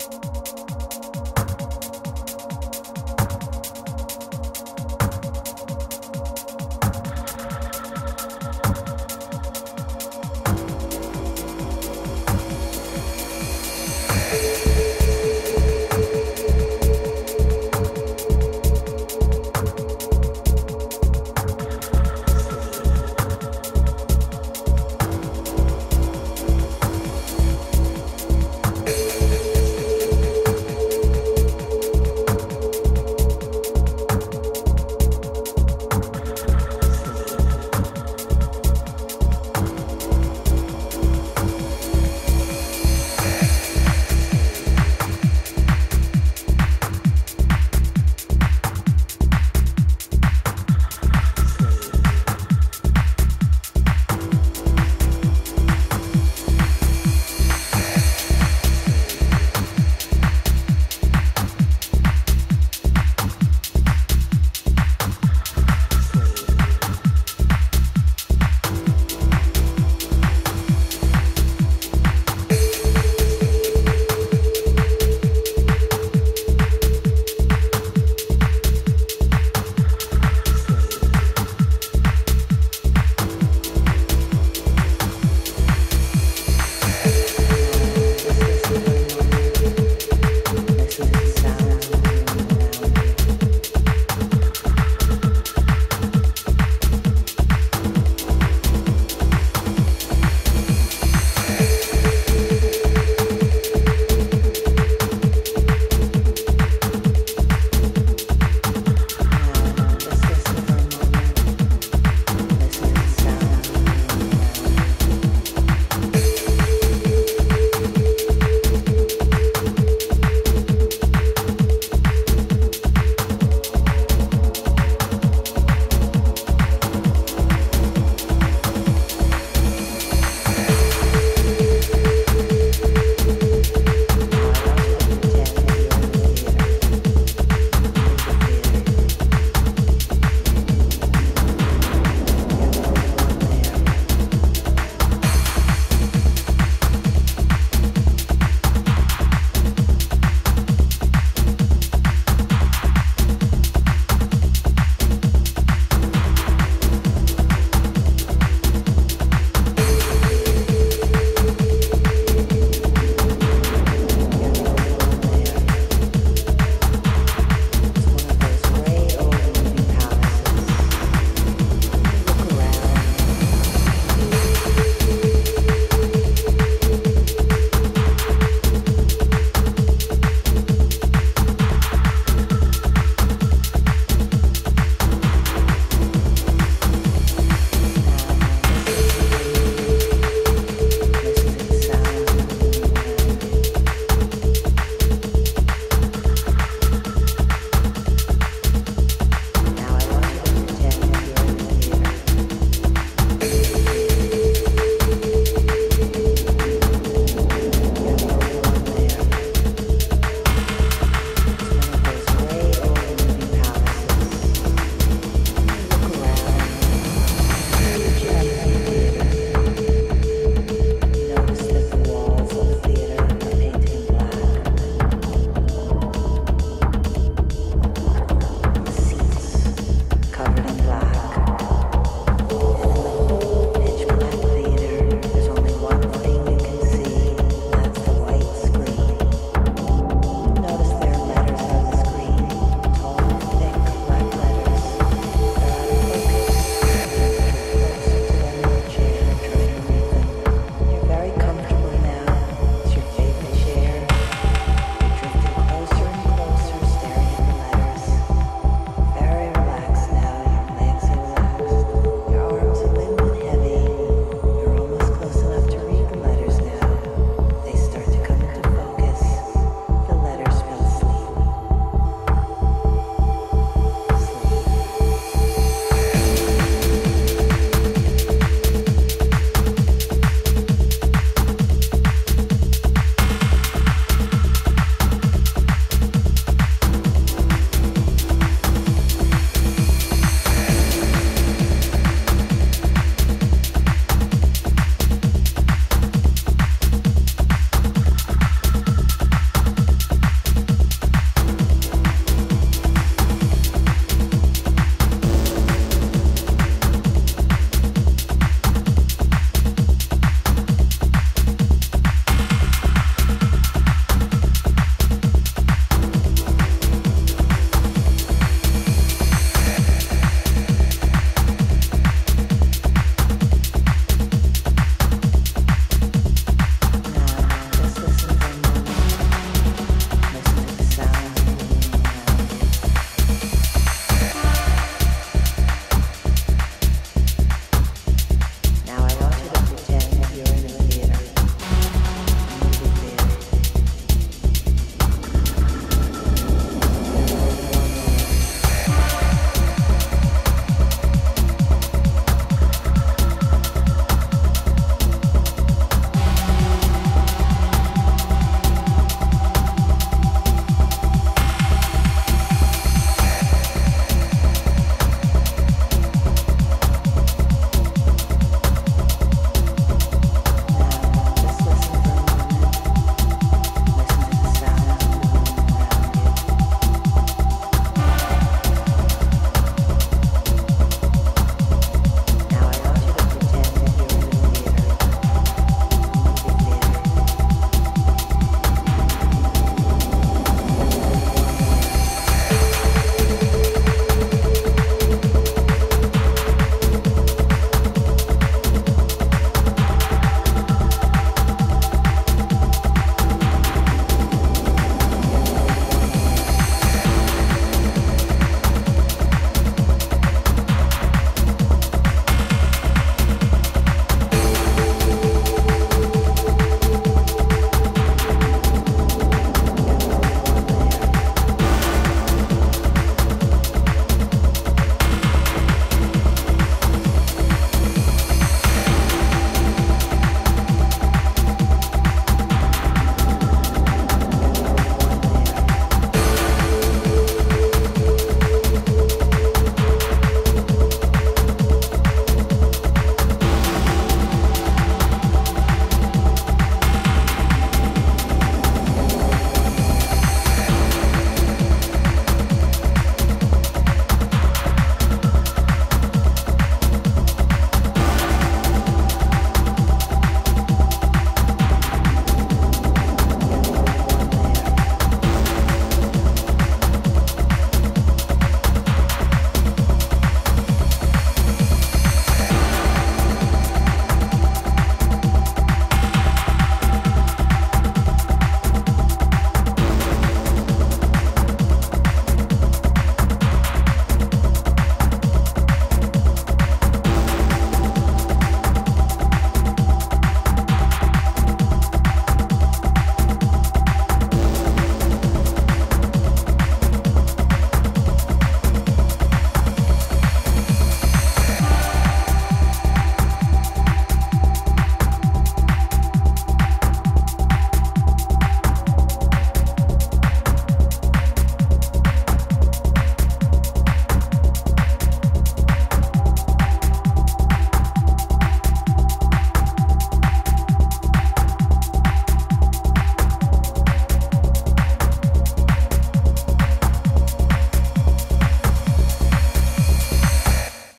you